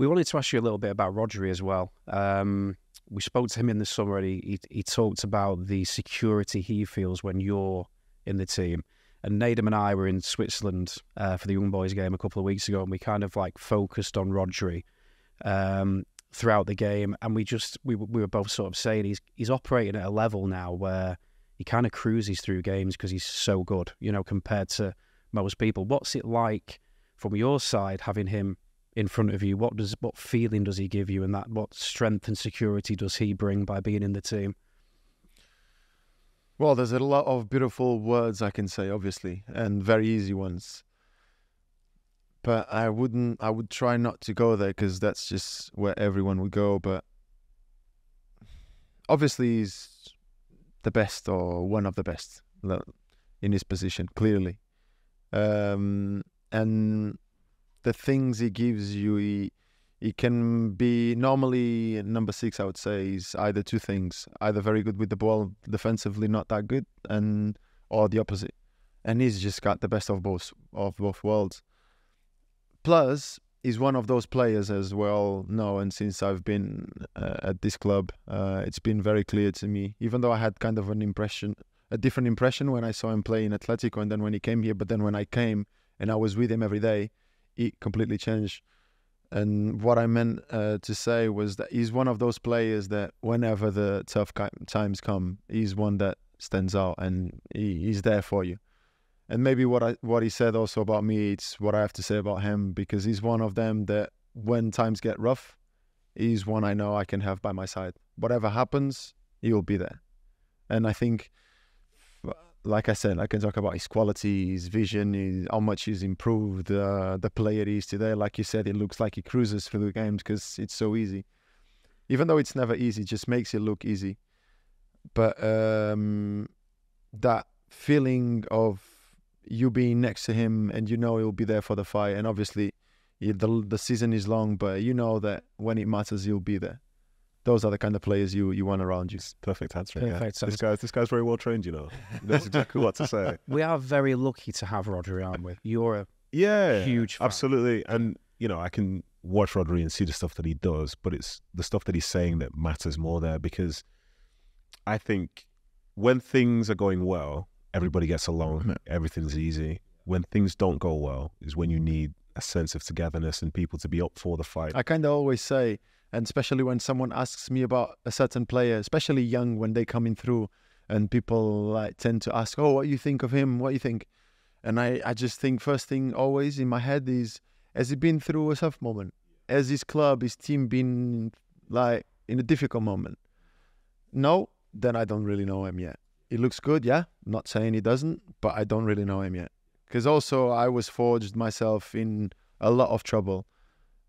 We wanted to ask you a little bit about Rodri as well. Um, we spoke to him in the summer and he, he, he talked about the security he feels when you're in the team. And Nedum and I were in Switzerland uh, for the Young Boys game a couple of weeks ago, and we kind of like focused on Rodri um, throughout the game. And we just we we were both sort of saying he's he's operating at a level now where he kind of cruises through games because he's so good, you know, compared to most people. What's it like from your side having him in front of you? What does what feeling does he give you, and that what strength and security does he bring by being in the team? Well, there's a lot of beautiful words I can say, obviously, and very easy ones. But I wouldn't. I would try not to go there because that's just where everyone would go. But obviously, he's the best or one of the best in his position, clearly. Um, and the things he gives you, he he can be normally number six. I would say is either two things: either very good with the ball, defensively not that good, and or the opposite. And he's just got the best of both of both worlds. Plus, he's one of those players as well. No, and since I've been uh, at this club, uh, it's been very clear to me. Even though I had kind of an impression, a different impression when I saw him play in Atletico, and then when he came here. But then when I came and I was with him every day, it completely changed and what I meant uh, to say was that he's one of those players that whenever the tough times come, he's one that stands out and he, he's there for you. And maybe what I what he said also about me, it's what I have to say about him because he's one of them that when times get rough, he's one I know I can have by my side. Whatever happens, he'll be there. And I think like I said, I can talk about his quality, his vision, his, how much he's improved, uh, the player he is today. Like you said, it looks like he cruises through the games because it's so easy. Even though it's never easy, it just makes it look easy. But um, that feeling of you being next to him and you know he'll be there for the fight, and obviously the the season is long, but you know that when it matters, he'll be there those are the kind of players you you want around you. Perfect answer. Perfect. Yeah. This guy's this guy's very well trained. You know, that's exactly what to say. We are very lucky to have Rodri, aren't we? You're a yeah huge fan. absolutely, and you know I can watch Rodri and see the stuff that he does, but it's the stuff that he's saying that matters more there because I think when things are going well, everybody gets along, everything's easy. When things don't go well, is when you need a sense of togetherness and people to be up for the fight. I kind of always say and especially when someone asks me about a certain player, especially young when they coming through, and people like tend to ask, "Oh, what you think of him? What do you think?" And I, I just think first thing always in my head is, has he been through a tough moment? Has his club, his team been like in a difficult moment? No, then I don't really know him yet. He looks good, yeah. I'm not saying he doesn't, but I don't really know him yet. Because also I was forged myself in a lot of trouble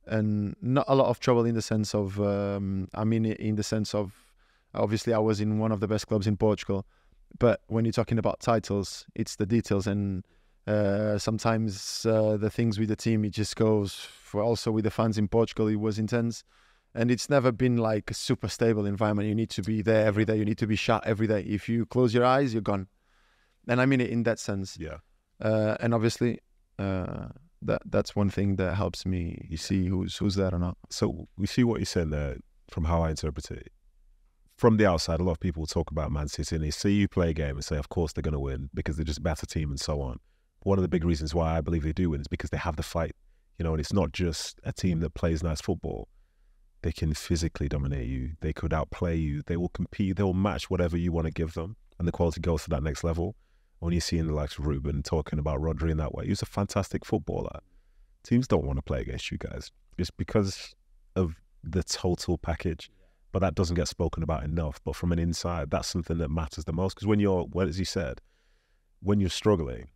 and not a lot of trouble in the sense of um, I mean in the sense of obviously I was in one of the best clubs in Portugal, but when you're talking about titles, it's the details and uh, sometimes uh, the things with the team it just goes also with the fans in Portugal it was intense. And it's never been like a super stable environment. You need to be there every day. You need to be shot every day. If you close your eyes you're gone. And I mean it in that sense. Yeah uh, and obviously uh, that that's one thing that helps me you see who's who's there or not. So we see what you said there from how I interpret it. From the outside, a lot of people talk about Man City and they see you play a game and say, of course they're going to win because they're just better team and so on. One of the big reasons why I believe they do win is because they have the fight, you know, and it's not just a team that plays nice football. They can physically dominate you. They could outplay you. They will compete. They will match whatever you want to give them, and the quality goes to that next level when you see in the likes of Ruben talking about Rodri in that way, he's a fantastic footballer. Teams don't want to play against you guys just because of the total package. But that doesn't get spoken about enough. But from an inside, that's something that matters the most. Because when you're, well, as you said, when you're struggling,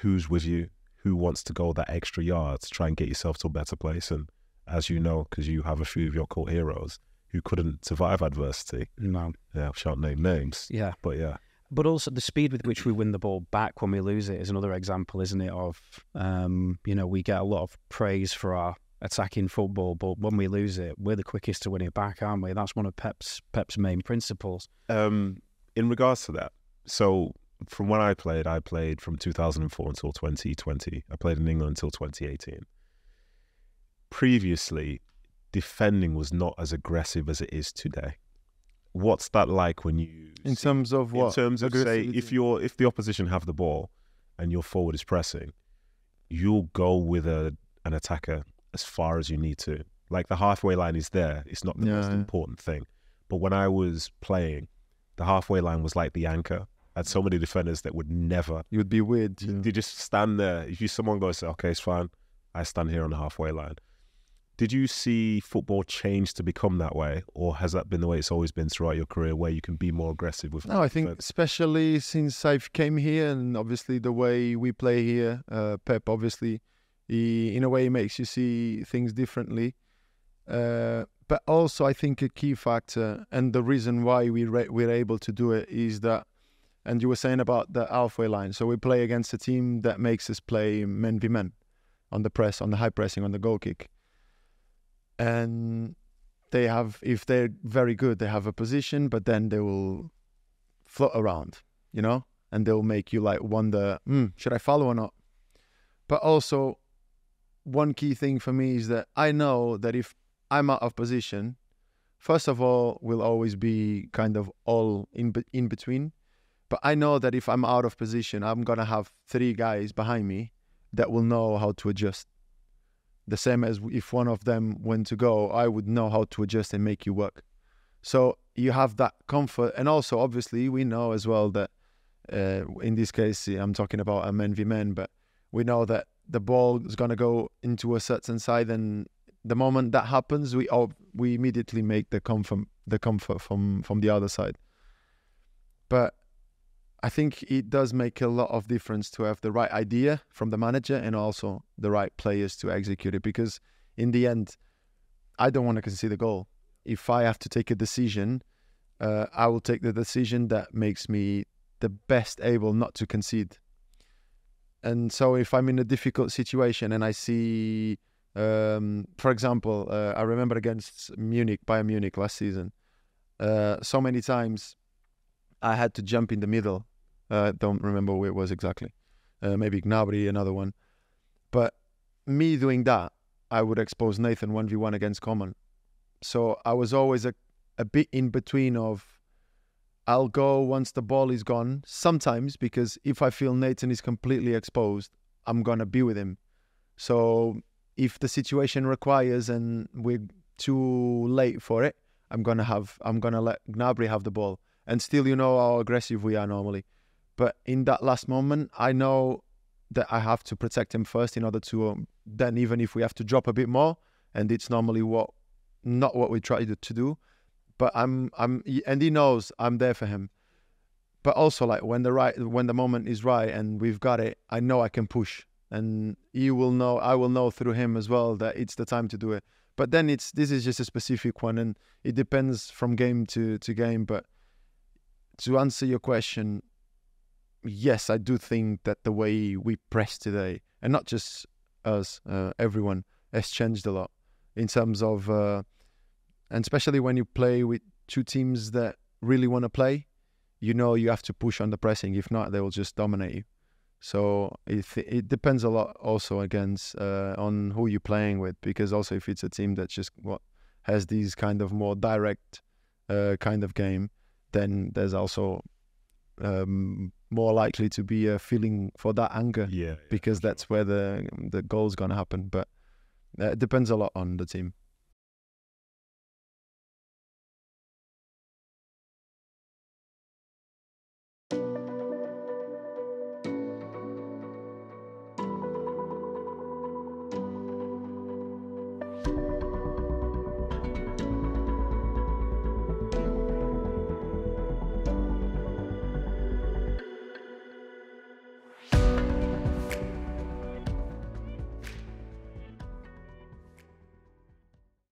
who's with you? Who wants to go that extra yard to try and get yourself to a better place? And as you know, because you have a few of your cult heroes who couldn't survive adversity. No. Yeah, I shan't name names. Yeah. But yeah. But also the speed with which we win the ball back when we lose it is another example, isn't it? Of um, you know we get a lot of praise for our attacking football, but when we lose it, we're the quickest to win it back, aren't we? That's one of Pep's Pep's main principles. Um, in regards to that, so from when I played, I played from 2004 until 2020. I played in England until 2018. Previously, defending was not as aggressive as it is today. What's that like when you In see- terms of what? in terms of say if you're if the opposition have the ball and your forward is pressing, you'll go with a an attacker as far as you need to. Like the halfway line is there. It's not the Yeah, most yeah. important thing. But when I was playing, the halfway line was like the anchor. I had so many defenders that would never you would be weird. You just stand there. If you someone goes, okay, it's fine. I stand here on the halfway line. Did you see football change to become that way, or has that been the way it's always been throughout your career, where you can be more aggressive with? No, I think especially since I've came here and obviously the way we play here, uh, Pep obviously, he in a way makes you see things differently. Uh, but also, I think a key factor and the reason why we re- we're able to do it is that, and you were saying about the halfway line. So we play against a team that makes us play men v men on the press, on the high pressing, on the goal kick, and they have if they're very good, they have a position, but then they will float around, you know, and they'll make you like wonder, hmm, should I follow or not? But also, one key thing for me is that I know that if I'm out of position, first of all, we'll always be kind of all in in between. But I know that if I'm out of position, I'm gonna have three guys behind me that will know how to adjust. The same as if one of them went to go, I would know how to adjust and make you work. So you have that comfort, and also obviously we know as well that uh, in this case I'm talking about a men v men, but we know that the ball is gonna go into a certain side, and the moment that happens, we all, we immediately make the comfort the comfort from from the other side. But I think it does make a lot of difference to have the right idea from the manager and also the right players to execute it because in the end, I don't want to concede a goal. If I have to take a decision, uh, I will take the decision that makes me the best able not to concede. And so if I'm in a difficult situation and I see, um, for example, uh, I remember against Munich, Bayern Munich last season, uh, so many times I had to jump in the middle. Uh, don't remember where it was exactly. Uh, maybe Gnabry, another one. But me doing that, I would expose Nathan 1v1 against Coman. So I was always a, a bit in between of I'll go once the ball is gone. Sometimes because if I feel Nathan is completely exposed, I'm gonna be with him. So if the situation requires and we're too late for it, I'm gonna have I'm gonna let Gnabry have the ball. And still you know how aggressive we are normally. But in that last moment, I know that I have to protect him first in order to um, then even if we have to drop a bit more, and it's normally what not what we try to, to do, but I'm I'm and he knows I'm there for him. But also like when the right when the moment is right and we've got it, I know I can push, and you will know I will know through him as well that it's the time to do it. But then it's this is just a specific one, and it depends from game to to game. But to answer your question, yes, I do think that the way we press today, and not just us, uh, everyone, has changed a lot in terms of, uh, and especially when you play with two teams that really want to play, you know you have to push on the pressing. If not, they will just dominate you. So it it depends a lot also against uh, on who you're playing with because also if it's a team that just what has these kind of more direct uh, kind of game, then there's also um, more likely to be a feeling for that anger Yeah, yeah, because sure. that's where the the goal's gonna happen. But uh, it depends a lot on the team.